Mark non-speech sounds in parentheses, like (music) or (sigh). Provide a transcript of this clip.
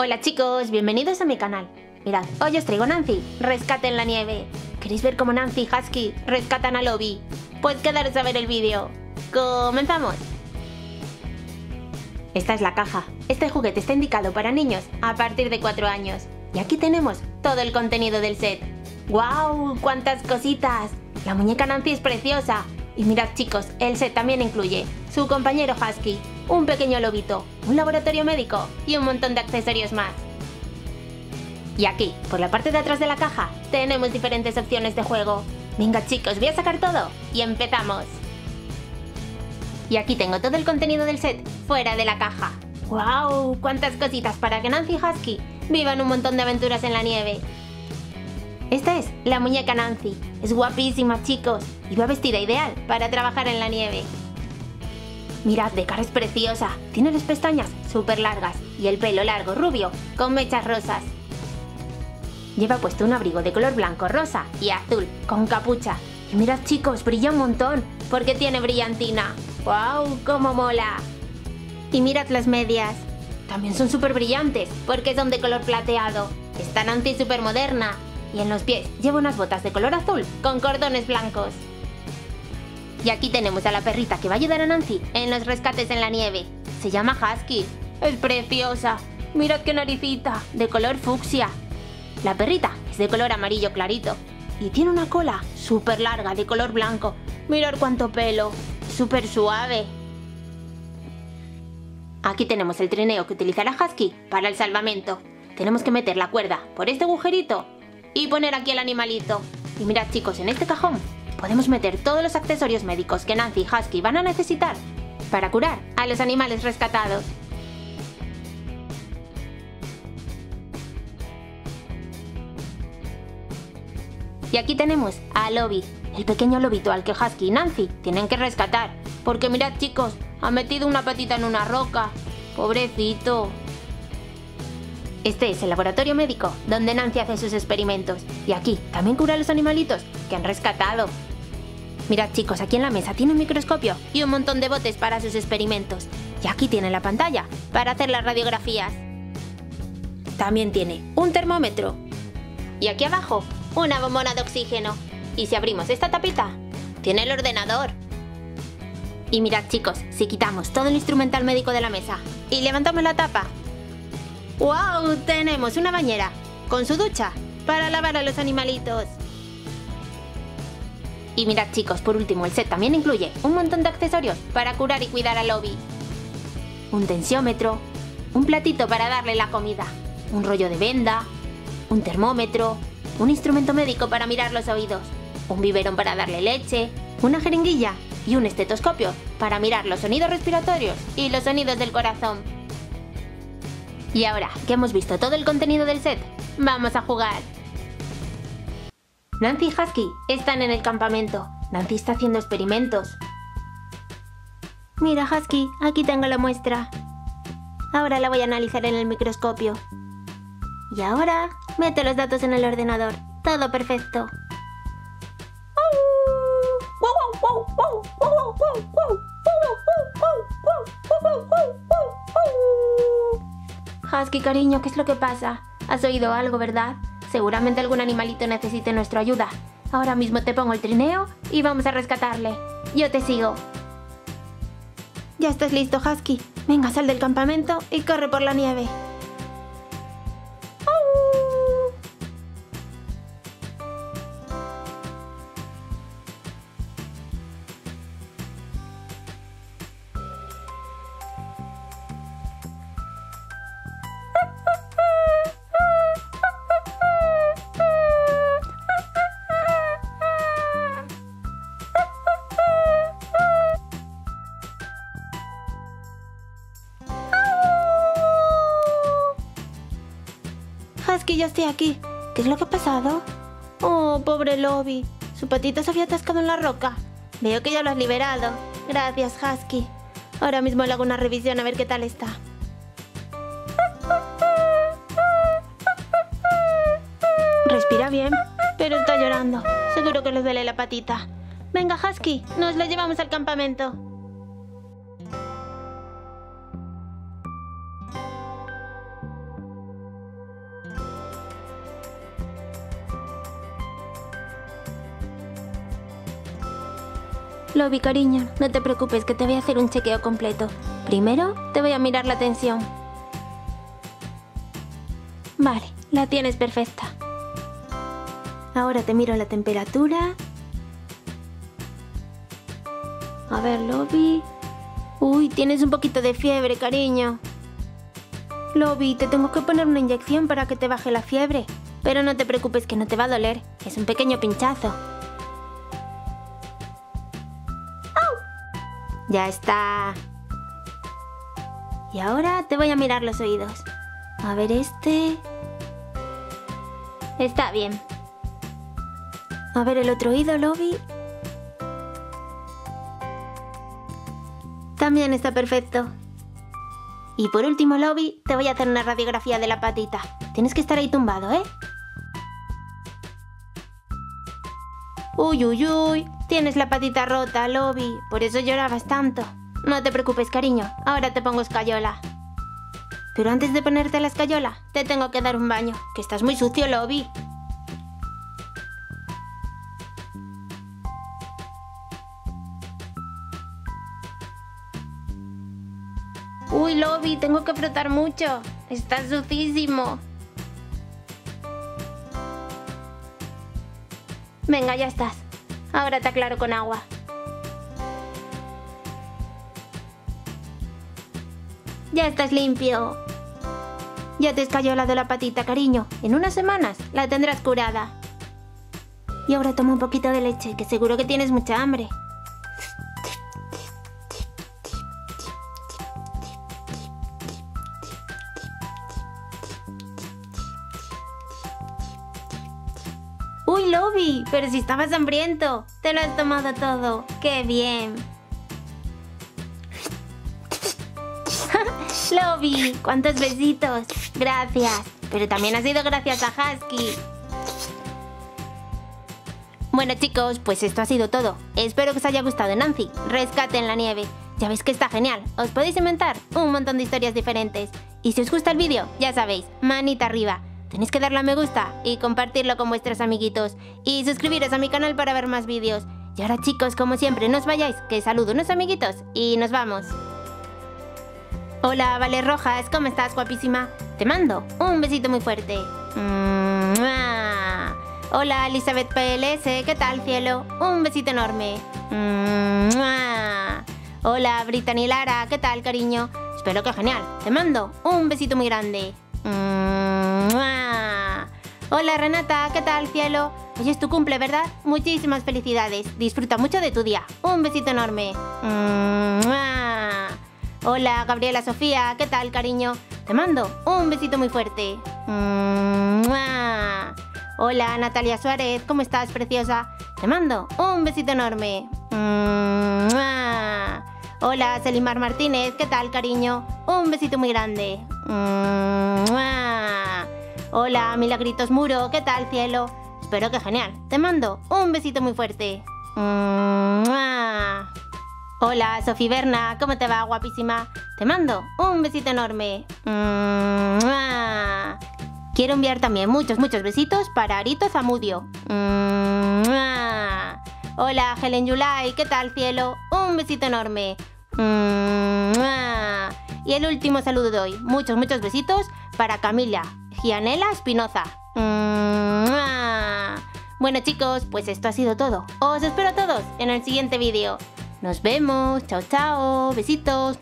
Hola chicos, bienvenidos a mi canal. Mirad, hoy os traigo Nancy, rescate en la nieve. ¿Queréis ver cómo Nancy y Husky rescatan a Lobby? Pues quedaros a ver el vídeo. ¡Comenzamos! Esta es la caja. Este juguete está indicado para niños a partir de 4 años. Y aquí tenemos todo el contenido del set. ¡Guau! ¡Cuántas cositas! La muñeca Nancy es preciosa. Y mirad chicos, el set también incluye su compañero Husky, un pequeño lobito, un laboratorio médico y un montón de accesorios más. Y aquí, por la parte de atrás de la caja, tenemos diferentes opciones de juego. Venga chicos, voy a sacar todo y empezamos. Y aquí tengo todo el contenido del set fuera de la caja. ¡Wow! ¡Cuántas cositas para que Nancy y Husky vivan un montón de aventuras en la nieve! Esta es la muñeca Nancy. Es guapísima, chicos, y va vestida ideal para trabajar en la nieve. Mirad, de cara es preciosa. Tiene las pestañas súper largas y el pelo largo, rubio, con mechas rosas. Lleva puesto un abrigo de color blanco, rosa y azul, con capucha. Y mirad chicos, brilla un montón, porque tiene brillantina. ¡Wow! ¡Cómo mola! Y mirad las medias. También son súper brillantes, porque son de color plateado. Está Nancy súper moderna. Y en los pies lleva unas botas de color azul, con cordones blancos. Y aquí tenemos a la perrita que va a ayudar a Nancy en los rescates en la nieve. Se llama Husky. Es preciosa. Mirad qué naricita, de color fucsia. La perrita es de color amarillo clarito. Y tiene una cola súper larga de color blanco. Mirad cuánto pelo. Súper suave. Aquí tenemos el trineo que utilizará Husky para el salvamento. Tenemos que meter la cuerda por este agujerito y poner aquí el animalito. Y mirad chicos, en este cajón podemos meter todos los accesorios médicos que Nancy y Husky van a necesitar para curar a los animales rescatados. Y aquí tenemos a Lobby, el pequeño lobito al que Husky y Nancy tienen que rescatar. Porque mirad chicos, ha metido una patita en una roca. Pobrecito. Este es el laboratorio médico donde Nancy hace sus experimentos. Y aquí también cura a los animalitos que han rescatado. Mirad chicos, aquí en la mesa tiene un microscopio y un montón de botes para sus experimentos. Y aquí tiene la pantalla para hacer las radiografías. También tiene un termómetro. Y aquí abajo, una bombona de oxígeno. Y si abrimos esta tapita, tiene el ordenador. Y mirad chicos, si quitamos todo el instrumental médico de la mesa y levantamos la tapa, ¡Wow! Tenemos una bañera con su ducha para lavar a los animalitos. Y mirad chicos, por último, el set también incluye un montón de accesorios para curar y cuidar a Lobby. Un tensiómetro, un platito para darle la comida, un rollo de venda, un termómetro, un instrumento médico para mirar los oídos, un biberón para darle leche, una jeringuilla y un estetoscopio para mirar los sonidos respiratorios y los sonidos del corazón. Y ahora que hemos visto todo el contenido del set, vamos a jugar. Nancy y Husky están en el campamento. Nancy está haciendo experimentos. Mira, Husky, aquí tengo la muestra. Ahora la voy a analizar en el microscopio. Y ahora, mete los datos en el ordenador. Todo perfecto. Husky, cariño, ¿qué es lo que pasa? ¿Has oído algo, verdad? Seguramente algún animalito necesite nuestra ayuda. Ahora mismo te pongo el trineo y vamos a rescatarle. Yo te sigo. Ya estás listo, Husky. Venga, sal del campamento y corre por la nieve. Ya estoy aquí. ¿Qué es lo que ha pasado? Oh, pobre Lobby. Su patita se había atascado en la roca. Veo que ya lo has liberado. Gracias, Husky. Ahora mismo le hago una revisión a ver qué tal está. Respira bien, pero está llorando. Seguro que le duele la patita. Venga, Husky, nos lo llevamos al campamento. Lobby, cariño, no te preocupes que te voy a hacer un chequeo completo. Primero te voy a mirar la tensión. Vale, la tienes perfecta. Ahora te miro la temperatura. A ver, Lobby. Uy, tienes un poquito de fiebre, cariño. Lobby, te tengo que poner una inyección para que te baje la fiebre. Pero no te preocupes que no te va a doler. Es un pequeño pinchazo. Ya está. Y ahora te voy a mirar los oídos. A ver este. Está bien. A ver el otro oído, Lobby. También está perfecto. Y por último, Lobby, te voy a hacer una radiografía de la patita. Tienes que estar ahí tumbado, ¿eh? Uy, uy, uy. Tienes la patita rota, Lobby. Por eso llorabas tanto. No te preocupes, cariño. Ahora te pongo escayola. Pero antes de ponerte la escayola, te tengo que dar un baño. Que estás muy sucio, Lobby. Uy, Lobby, tengo que frotar mucho. Estás sucísimo. Venga, ya estás. Ahora te aclaro con agua. Ya estás limpio. Ya te la de la patita, cariño. En unas semanas la tendrás curada. Y ahora toma un poquito de leche, que seguro que tienes mucha hambre. Uy, Lobby, pero si estabas hambriento. Te lo has tomado todo. ¡Qué bien! (laughs) Lobby, cuántos besitos. Gracias. Pero también ha sido gracias a Husky. Bueno chicos, pues esto ha sido todo. Espero que os haya gustado Nancy. Rescate en la nieve. Ya veis que está genial. Os podéis inventar un montón de historias diferentes. Y si os gusta el vídeo, ya sabéis, manita arriba. Tenéis que darle a me gusta y compartirlo con vuestros amiguitos. Y suscribiros a mi canal para ver más vídeos. Y ahora chicos, como siempre, no os vayáis, que saludo a unos amiguitos y nos vamos. Hola, Vale Rojas, ¿cómo estás, guapísima? Te mando un besito muy fuerte. Hola, Elizabeth PLS, ¿qué tal, cielo? Un besito enorme. Hola, Brittany Lara, ¿qué tal, cariño? Espero que genial. Te mando un besito muy grande. Hola Renata, ¿qué tal cielo? Hoy es tu cumple, ¿verdad? Muchísimas felicidades. Disfruta mucho de tu día. Un besito enorme. Hola Gabriela Sofía, ¿qué tal cariño? Te mando un besito muy fuerte. Hola Natalia Suárez, ¿cómo estás preciosa? Te mando un besito enorme. Hola Selimar Martínez, ¿qué tal cariño? Un besito muy grande. Hola, Milagritos Muro, ¿qué tal, cielo? Espero que genial. Te mando un besito muy fuerte. Hola, Sofi Berna, ¿cómo te va, guapísima? Te mando un besito enorme. Quiero enviar también muchos, muchos besitos para Arito Zamudio. Hola, Helen Yulai, ¿qué tal, cielo? Un besito enorme. Y el último saludo de hoy. Muchos, muchos besitos para Camila, Gianela Espinoza. Bueno chicos, pues esto ha sido todo. Os espero a todos en el siguiente vídeo. Nos vemos. Chao, chao. Besitos.